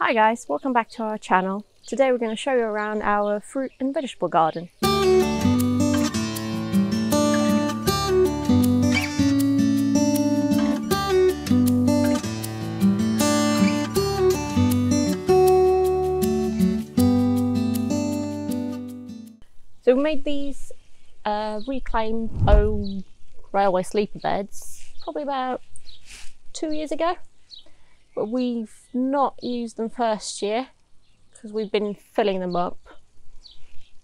Hi guys, welcome back to our channel. Today we're going to show you around our fruit and vegetable garden. So we made these uh, reclaimed old railway sleeper beds probably about two years ago we've not used them first year because we've been filling them up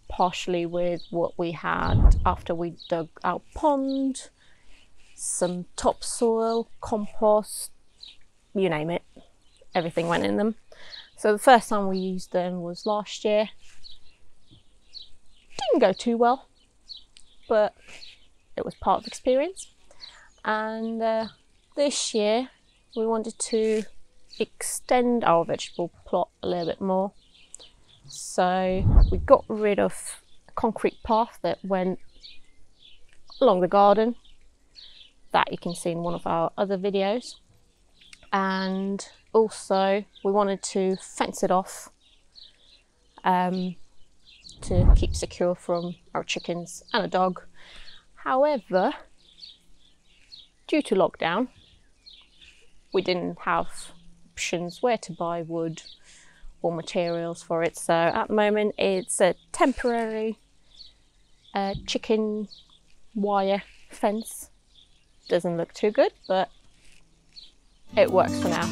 partially with what we had after we dug our pond, some topsoil, compost, you name it, everything went in them. So the first time we used them was last year. Didn't go too well, but it was part of experience. And uh, this year we wanted to extend our vegetable plot a little bit more. So we got rid of a concrete path that went along the garden that you can see in one of our other videos. And also we wanted to fence it off um, to keep secure from our chickens and a dog. However, due to lockdown, we didn't have options where to buy wood or materials for it. So at the moment it's a temporary uh, chicken wire fence. Doesn't look too good, but it works for now.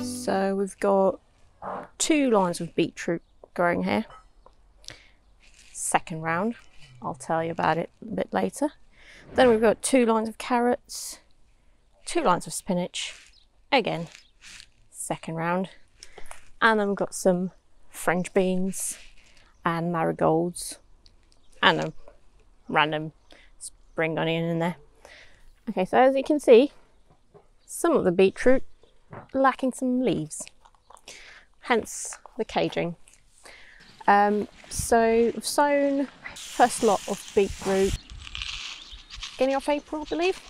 So we've got two lines of beetroot growing here. Second round, I'll tell you about it a bit later. Then we've got two lines of carrots, two lines of spinach, again, second round. And then we've got some French beans and marigolds and a random spring onion in there. Okay, so as you can see, some of the beetroot lacking some leaves hence the caging. Um, so I've sown first lot of beetroot beginning of April, I believe,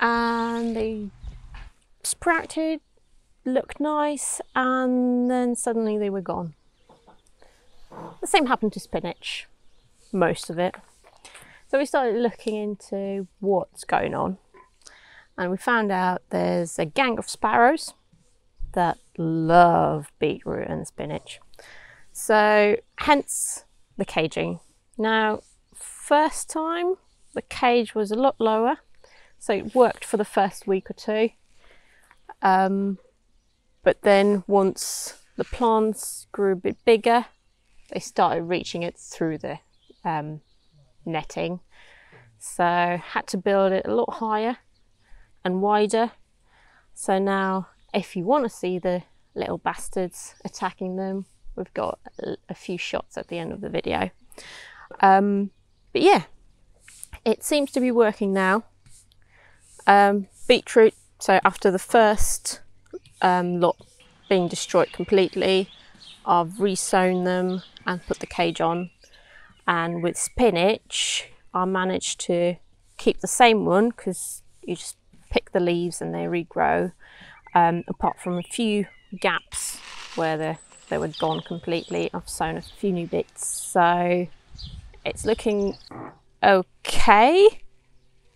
and they sprouted, looked nice, and then suddenly they were gone. The same happened to spinach, most of it. So we started looking into what's going on, and we found out there's a gang of sparrows that love beetroot and spinach. So hence the caging. Now, first time the cage was a lot lower, so it worked for the first week or two. Um, but then once the plants grew a bit bigger, they started reaching it through the um, netting. So had to build it a lot higher and wider. So now if you want to see the little bastards attacking them, we've got a, few shots at the end of the video. Um, but yeah, it seems to be working now. Um, beetroot, so after the first um, lot being destroyed completely, I've resown them and put the cage on. And with spinach, I managed to keep the same one because you just pick the leaves and they regrow um, apart from a few gaps where the, they were gone completely. I've sewn a few new bits, so it's looking okay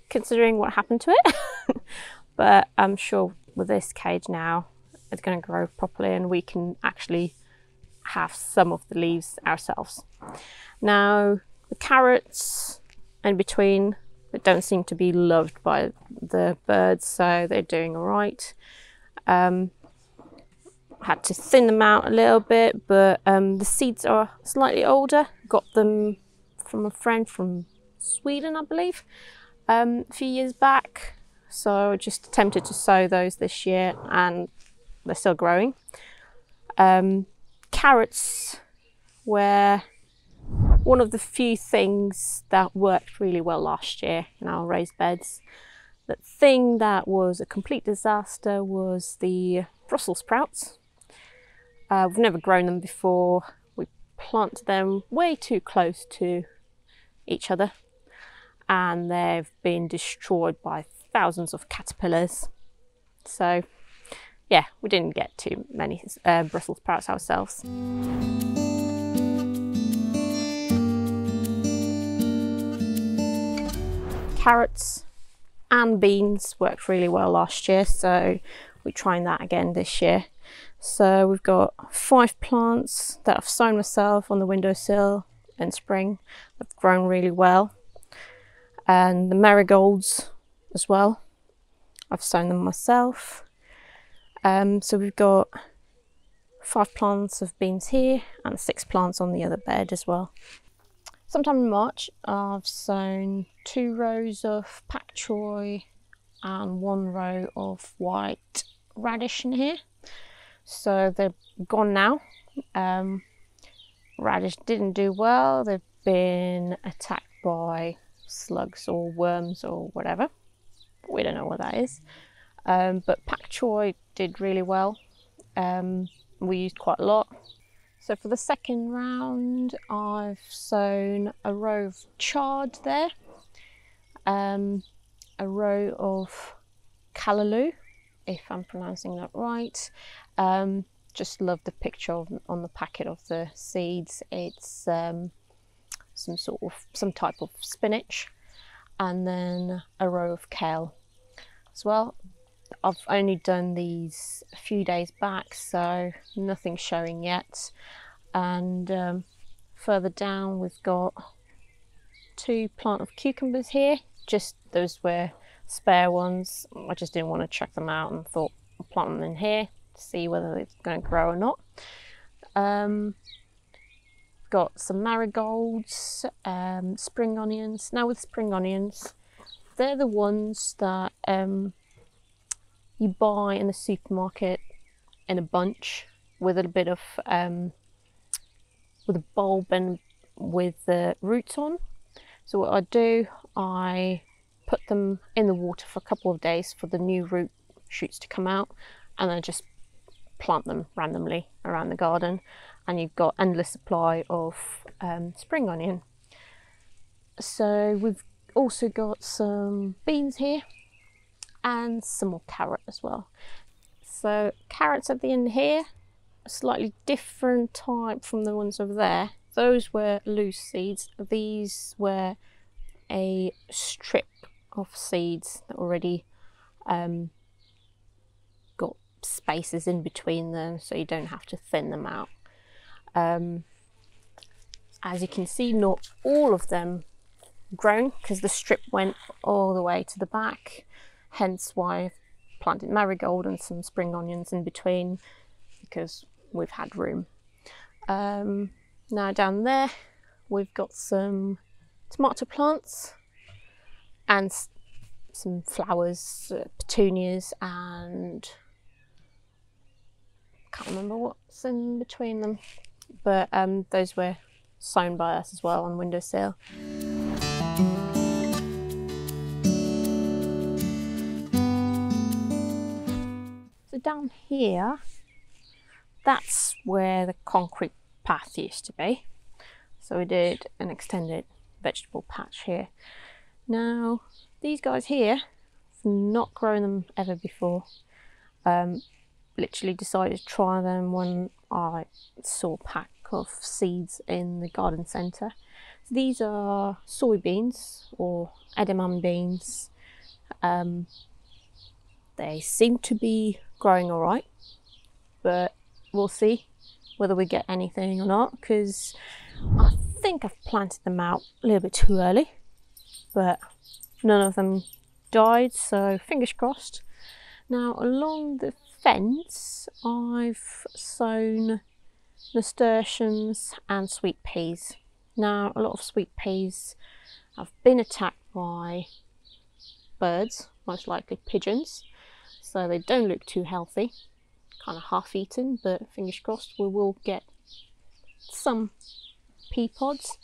considering what happened to it. but I'm sure with this cage now, it's going to grow properly and we can actually have some of the leaves ourselves. Now, the carrots in between that don't seem to be loved by the birds, so they're doing all right. Um, had to thin them out a little bit, but um, the seeds are slightly older. Got them from a friend from Sweden, I believe, um, a few years back. So I just attempted to sow those this year and they're still growing. Um, carrots were one of the few things that worked really well last year in our raised beds. The thing that was a complete disaster was the Brussels sprouts. Uh, we've never grown them before. We planted them way too close to each other and they've been destroyed by thousands of caterpillars. So, yeah, we didn't get too many uh, Brussels sprouts ourselves. Carrots and beans worked really well last year, so we're trying that again this year. So we've got five plants that I've sown myself on the windowsill in spring. They've grown really well. And the marigolds as well. I've sown them myself. Um, so we've got five plants of beans here and six plants on the other bed as well. Sometime in March, I've sown two rows of pak choi and one row of white radish in here. So they're gone now. Um, radish didn't do well. They've been attacked by slugs or worms or whatever. We don't know what that is. Um, but pak choi did really well. Um, we used quite a lot. So for the second round, I've sown a row of chard there, um, a row of callaloo, if I'm pronouncing that right. Um, just love the picture of, on the packet of the seeds. It's um, some sort of some type of spinach, and then a row of kale as well. I've only done these a few days back, so nothing showing yet. And um, further down, we've got two plant of cucumbers here. Just those were spare ones. I just didn't want to check them out and thought I'll plant them in here to see whether it's going to grow or not. Um, got some marigolds, um, spring onions. Now with spring onions, they're the ones that um, you buy in the supermarket in a bunch with a bit of um, with a bulb and with the roots on. So what I do, I put them in the water for a couple of days for the new root shoots to come out and then just plant them randomly around the garden and you've got endless supply of um, spring onion. So we've also got some beans here and some more carrot as well. So carrots at the end here, a slightly different type from the ones over there. Those were loose seeds. These were a strip of seeds that already um, got spaces in between them so you don't have to thin them out. Um, as you can see, not all of them grown because the strip went all the way to the back hence why I've planted marigold and some spring onions in between because we've had room. Um, now down there we've got some tomato plants and some flowers, uh, petunias and can't remember what's in between them but um, those were sown by us as well on windowsill. Down here, that's where the concrete path used to be. So we did an extended vegetable patch here. Now, these guys here, not grown them ever before. Um, literally decided to try them when I saw a pack of seeds in the garden centre. So these are soybeans or edamame beans. Um, they seem to be growing all right, but we'll see whether we get anything or not because I think I've planted them out a little bit too early, but none of them died, so fingers crossed. Now, along the fence, I've sown nasturtiums and sweet peas. Now, a lot of sweet peas have been attacked by birds, most likely pigeons, so they don't look too healthy. Kind of half eaten, but fingers crossed we will get some pea pods.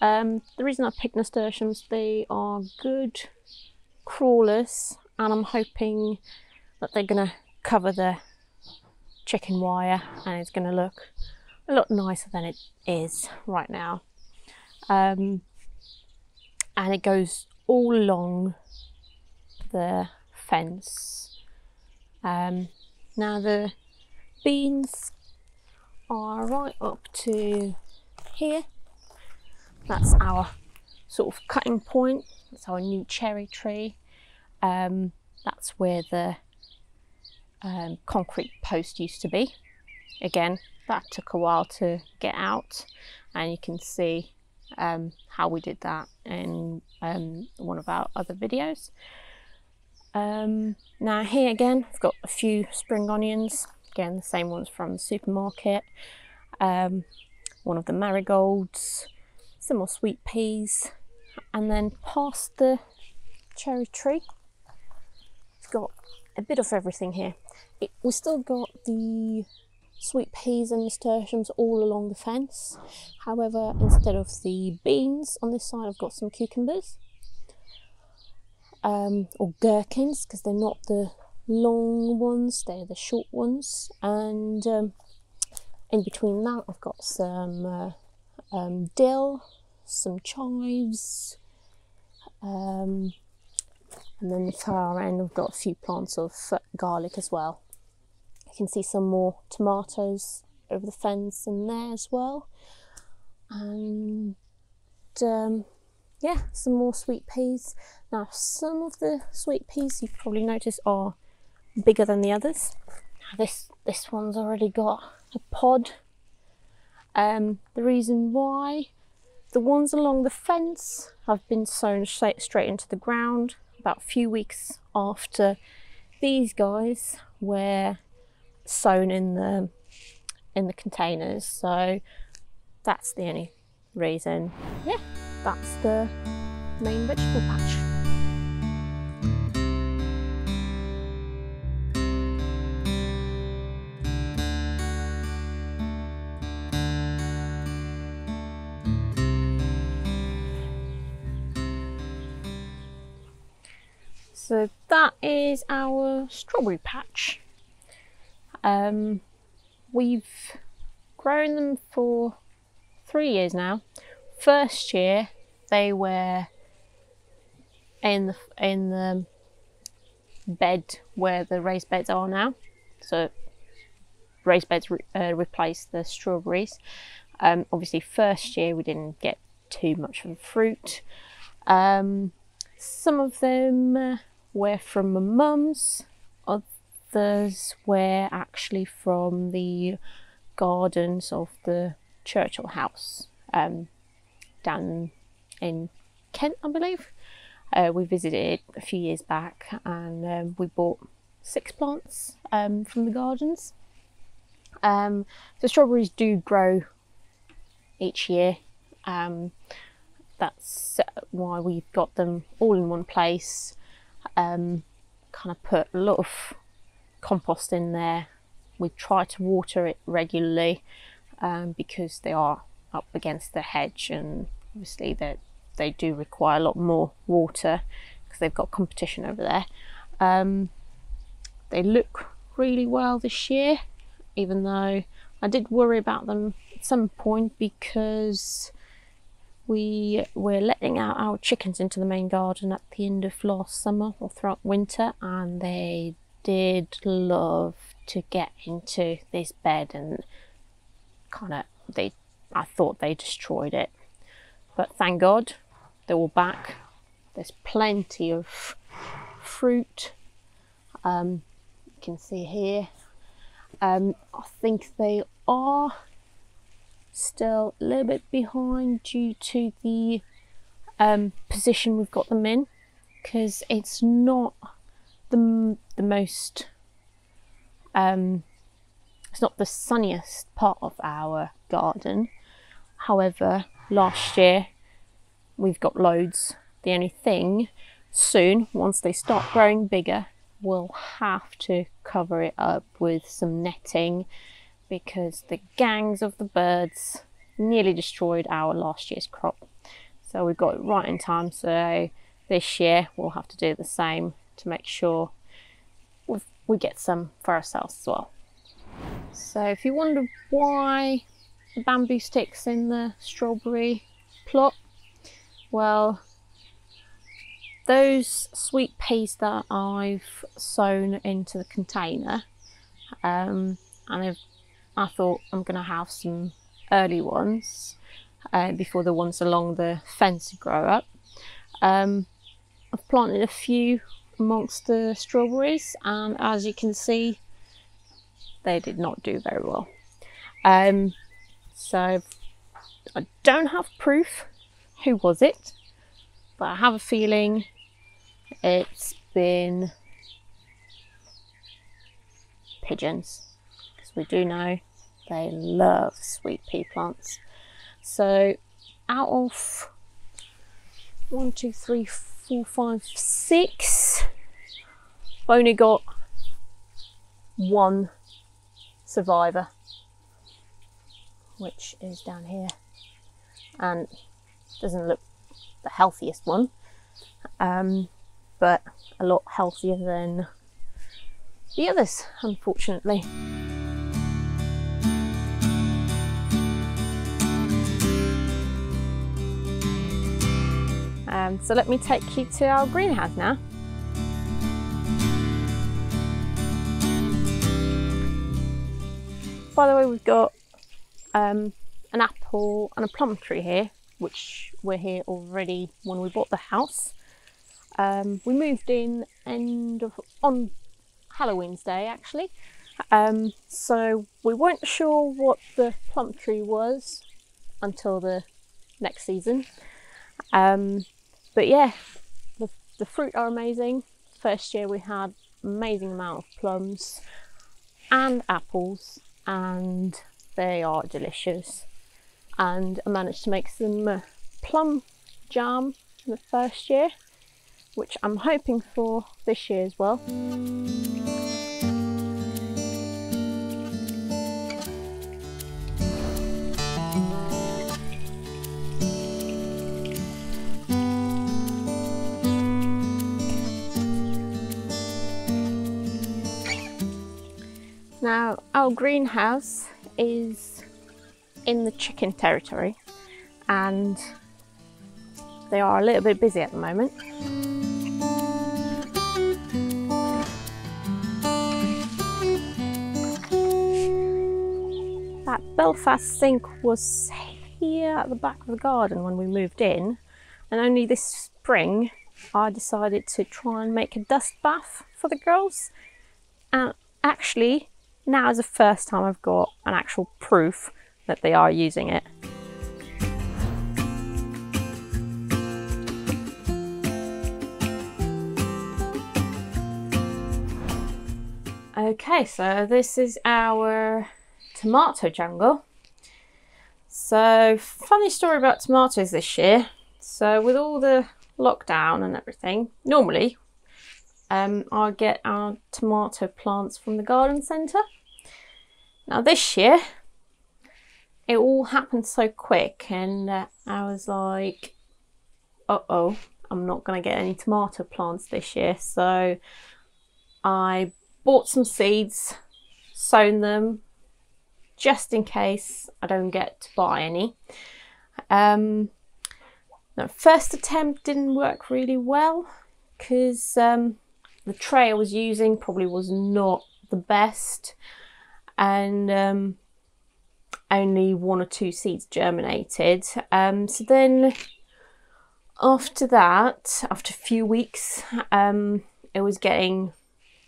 Um, the reason I picked nasturtiums, they are good crawlers, and I'm hoping that they're going to cover the chicken wire and it's going to look a lot nicer than it is right now. Um, and it goes all along the fence. Um, now the beans are right up to here. That's our sort of cutting point. That's our new cherry tree. Um, that's where the um, concrete post used to be. Again, that took a while to get out, and you can see um, how we did that in um, one of our other videos. Um, now here again, I've got a few spring onions, again the same ones from the supermarket, um, one of the marigolds, some more sweet peas, and then past the cherry tree, it's got a bit of everything here. It, we still got the sweet peas and nasturtiums all along the fence. However, instead of the beans on this side, I've got some cucumbers um, or gherkins because they're not the long ones, they're the short ones. And um, in between that, I've got some uh, um, dill, some chives, um, and then the far end, I've got a few plants of garlic as well. You can see some more tomatoes over the fence in there as well. And um, yeah, some more sweet peas. Now, some of the sweet peas you've probably noticed are bigger than the others. Now, This this one's already got a pod. Um, the reason why the ones along the fence have been sown straight, straight into the ground about a few weeks after these guys were sown in the in the containers so that's the only reason yeah that's the main vegetable patch So that is our strawberry patch. Um, we've grown them for three years now. First year they were in the in the bed where the raised beds are now. So raised beds re uh, replaced the strawberries. Um, obviously, first year we didn't get too much of fruit. Um, some of them were from my mum's, others were actually from the gardens of the Churchill House um, down in Kent, I believe. Uh, we visited a few years back and um, we bought six plants um, from the gardens. Um, the strawberries do grow each year. Um, that's why we've got them all in one place um, kind of put a lot of compost in there. We try to water it regularly um, because they are up against the hedge and obviously they they do require a lot more water because they've got competition over there. Um, they look really well this year, even though I did worry about them at some point because we were letting out our chickens into the main garden at the end of last summer or throughout winter and they did love to get into this bed and kind of they I thought they destroyed it. But thank god they're all back. There's plenty of fruit um, you can see here. Um, I think they are still a little bit behind due to the um, position we've got them in because it's not the, the most um, it's not the sunniest part of our garden however last year we've got loads the only thing soon once they start growing bigger we'll have to cover it up with some netting because the gangs of the birds nearly destroyed our last year's crop. So we've got it right in time. So this year we'll have to do the same to make sure we get some for ourselves as well. So if you wonder why bamboo sticks in the strawberry plot. Well, those sweet peas that I've sown into the container, um, and I've, I thought I'm going to have some early ones uh, before the ones along the fence grow up. Um, I've planted a few amongst the strawberries, and as you can see, they did not do very well. Um, so I don't have proof who was it, but I have a feeling it's been pigeons because we do know they love sweet pea plants. So out of one, two, three, four, five, six, I've only got one survivor, which is down here, and doesn't look the healthiest one, um, but a lot healthier than the others, unfortunately. Um, so let me take you to our greenhouse now. By the way, we've got um, an apple and a plum tree here, which were here already when we bought the house. Um, we moved in end of on Halloween's day actually, um, so we weren't sure what the plum tree was until the next season. Um, but yeah, the, the fruit are amazing. First year we had amazing amount of plums and apples and they are delicious. And I managed to make some uh, plum jam in the first year, which I'm hoping for this year as well. Now, our greenhouse is in the chicken territory and they are a little bit busy at the moment. That Belfast sink was here at the back of the garden when we moved in and only this spring I decided to try and make a dust bath for the girls and actually now is the first time I've got an actual proof that they are using it. Okay, so this is our tomato jungle. So, funny story about tomatoes this year. So, with all the lockdown and everything, normally um, I get our tomato plants from the garden centre. Now this year, it all happened so quick and uh, I was like, uh-oh, I'm not going to get any tomato plants this year. So I bought some seeds, sown them, just in case I don't get to buy any. Um, the first attempt didn't work really well because um, the tray I was using probably was not the best and um, only one or two seeds germinated. Um, so then after that, after a few weeks, um, it was getting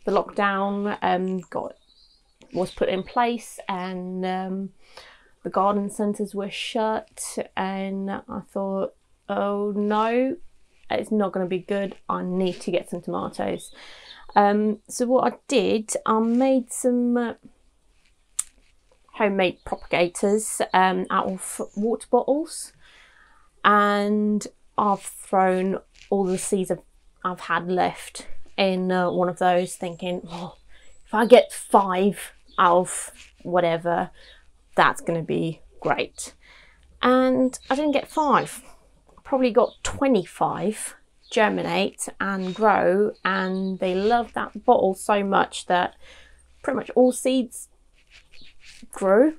the lockdown um, got was put in place and um, the garden centres were shut and I thought, oh no, it's not going to be good. I need to get some tomatoes. Um, so what I did, I made some uh, homemade propagators um, out of water bottles. And I've thrown all the seeds I've, had left in uh, one of those thinking oh, if I get five out of whatever that's going to be great. And I didn't get five. I probably got 25 germinate and grow and they love that bottle so much that pretty much all seeds grew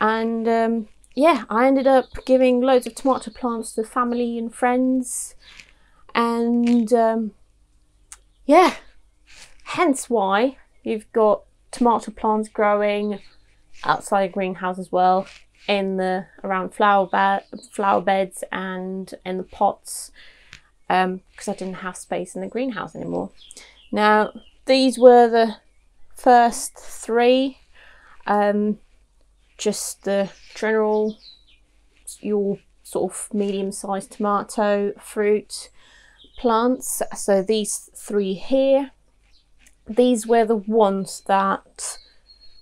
And um, yeah, I ended up giving loads of tomato plants to family and friends. And um, yeah, hence why you've got tomato plants growing outside a greenhouse as well in the around flower flower beds and in the pots because um, I didn't have space in the greenhouse anymore. Now these were the first three, um, just the general your sort of medium-sized tomato fruit plants. So these three here, these were the ones that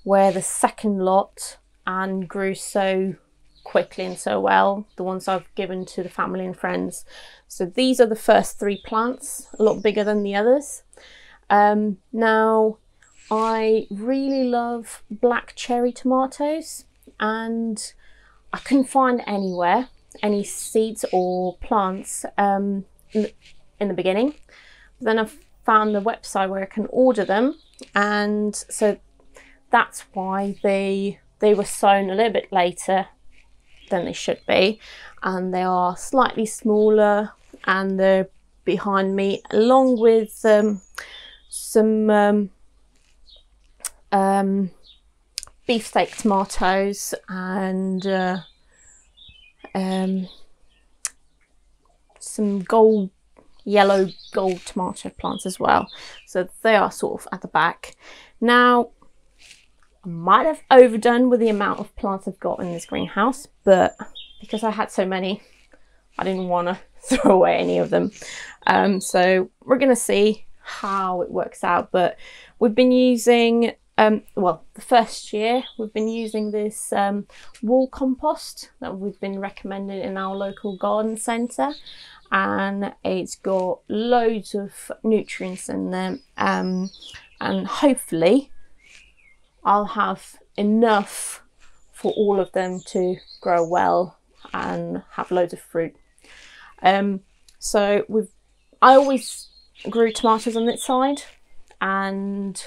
were the second lot and grew so quickly and so well, the ones I've given to the family and friends. So these are the first three plants, a lot bigger than the others. Um, now, I really love black cherry tomatoes and I couldn't find anywhere any seeds or plants um, in, the, in the beginning. Then I found the website where I can order them and so that's why they they were sown a little bit later than they should be and they are slightly smaller and they're behind me along with um, some um, um, beefsteak tomatoes and uh, um, some gold yellow gold tomato plants as well so they are sort of at the back now I might have overdone with the amount of plants I've got in this greenhouse, but because I had so many, I didn't want to throw away any of them. Um, so we're going to see how it works out, but we've been using, um, well, the first year we've been using this um, wall compost that we've been recommended in our local garden centre and it's got loads of nutrients in them um, and hopefully I'll have enough for all of them to grow well and have loads of fruit. Um, so we've, I always grew tomatoes on this side and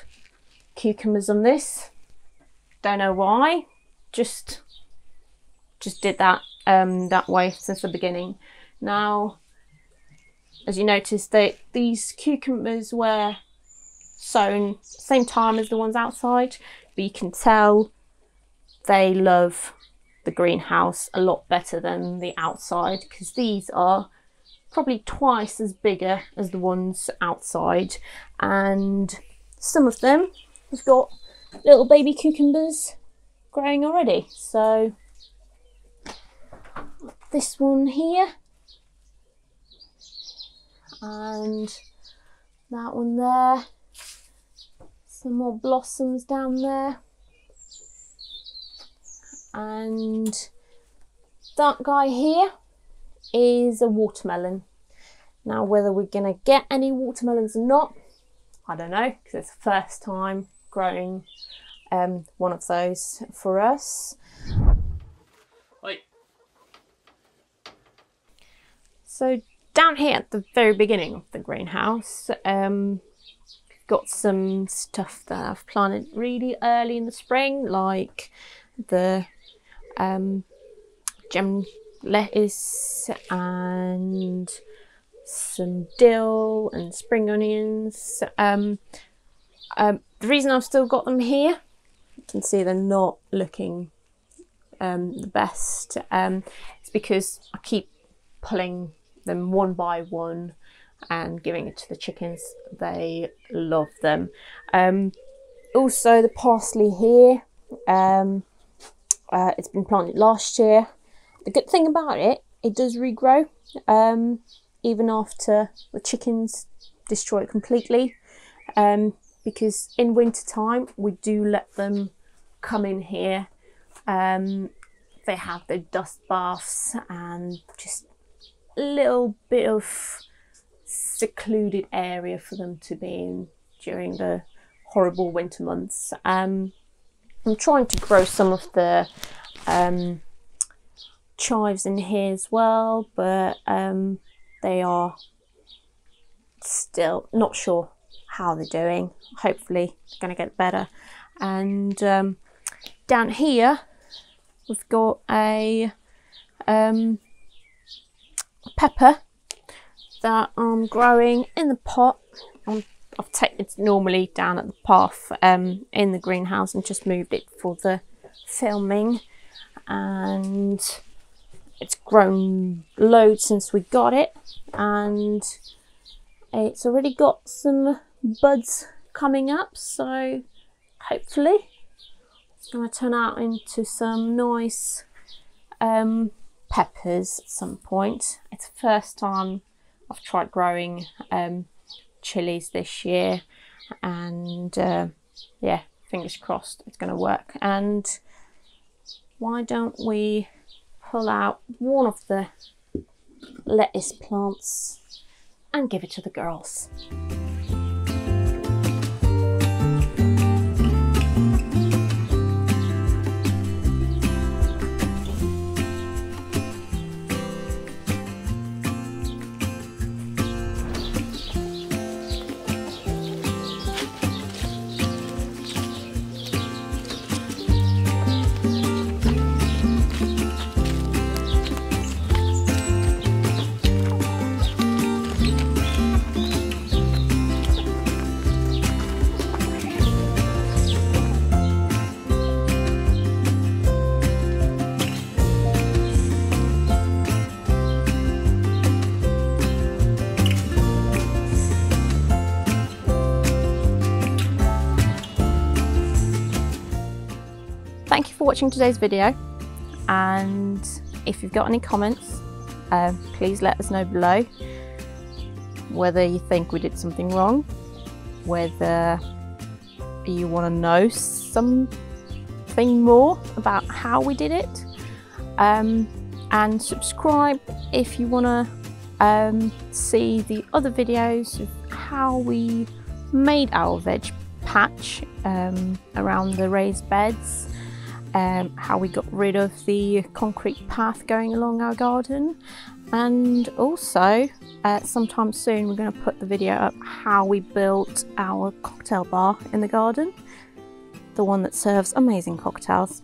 cucumbers on this. Don't know why, just just did that um, that way since the beginning. Now, as you notice, that these cucumbers were sown same time as the ones outside but you can tell they love the greenhouse a lot better than the outside because these are probably twice as bigger as the ones outside and some of them have got little baby cucumbers growing already so this one here and that one there some more blossoms down there. And that guy here is a watermelon. Now, whether we're going to get any watermelons or not, I don't know, because it's the first time growing um, one of those for us. Oi. So down here at the very beginning of the greenhouse, um, got some stuff that I've planted really early in the spring, like the um, gem lettuce and some dill and spring onions. Um, um, the reason I've still got them here, you can see they're not looking um, the best, um, it's because I keep pulling them one by one and giving it to the chickens. They love them. Um, also, the parsley here, um, uh, it's been planted last year. The good thing about it, it does regrow um, even after the chickens destroy it completely. Um, because in winter time, we do let them come in here. Um, they have their dust baths and just a little bit of secluded area for them to be in during the horrible winter months. Um, I'm trying to grow some of the um, chives in here as well, but um, they are still not sure how they're doing. Hopefully, they're going to get better. And um, down here, we've got a um, pepper that I'm growing in the pot. i have taken it normally down at the path um, in the greenhouse and just moved it for the filming and it's grown loads since we got it and it's already got some buds coming up so hopefully it's going to turn out into some nice um, peppers at some point. It's the first time I've tried growing um, chilies this year and uh, yeah fingers crossed it's going to work and why don't we pull out one of the lettuce plants and give it to the girls. Watching today's video and if you've got any comments uh, please let us know below. Whether you think we did something wrong whether you want to know something more about how we did it um, and subscribe if you want to um, see the other videos of how we made our veg patch um, around the raised beds um, how we got rid of the concrete path going along our garden. And also uh, sometime soon we're going to put the video up how we built our cocktail bar in the garden. The one that serves amazing cocktails.